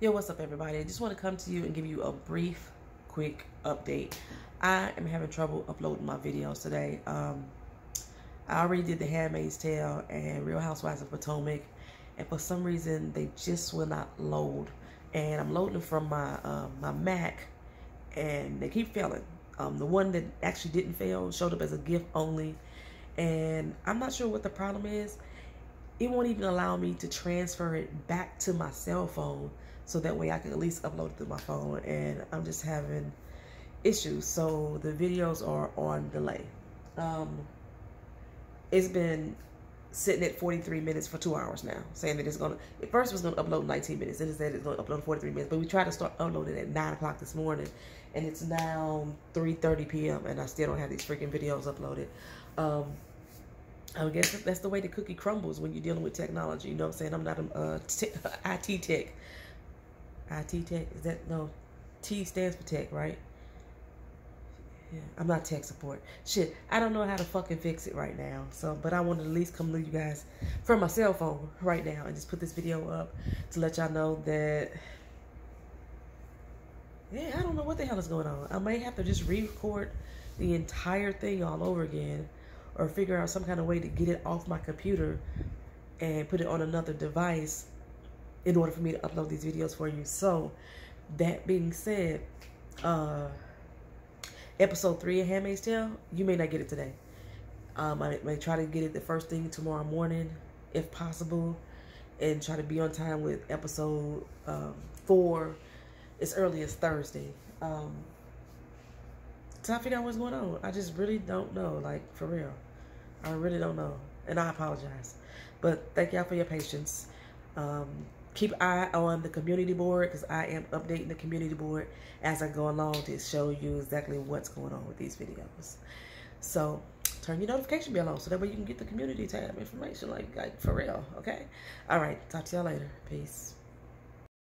Yo, what's up, everybody? I just want to come to you and give you a brief, quick update. I am having trouble uploading my videos today. Um, I already did The Handmaid's Tale and Real Housewives of Potomac, and for some reason, they just will not load. And I'm loading from my uh, my Mac, and they keep failing. Um, the one that actually didn't fail showed up as a gift only, and I'm not sure what the problem is. It won't even allow me to transfer it back to my cell phone so that way I can at least upload it to my phone and I'm just having issues. So the videos are on delay. Um it's been sitting at 43 minutes for two hours now saying that it's gonna at first was gonna upload 19 minutes then it said it's gonna upload 43 minutes but we tried to start uploading at 9 o'clock this morning and it's now 3:30 p.m and I still don't have these freaking videos uploaded. Um I guess that's the way the cookie crumbles when you're dealing with technology. You know what I'm saying? I'm not an uh, IT tech. IT tech is that no T stands for tech, right? Yeah, I'm not tech support. Shit, I don't know how to fucking fix it right now. So, but I want to at least come to you guys from my cell phone right now and just put this video up to let y'all know that. Yeah, I don't know what the hell is going on. I may have to just re-record the entire thing all over again, or figure out some kind of way to get it off my computer and put it on another device in order for me to upload these videos for you. So, that being said, uh, episode three of Handmaid's Tale, you may not get it today. Um, I may try to get it the first thing tomorrow morning, if possible, and try to be on time with episode um, four as early as Thursday. Um, to figure out what's going on. I just really don't know, like for real. I really don't know, and I apologize. But thank y'all for your patience. Um, keep eye on the community board because I am updating the community board as I go along to show you exactly what's going on with these videos. So turn your notification bell on so that way you can get the community tab information like, like for real, okay? All right, talk to y'all later. Peace.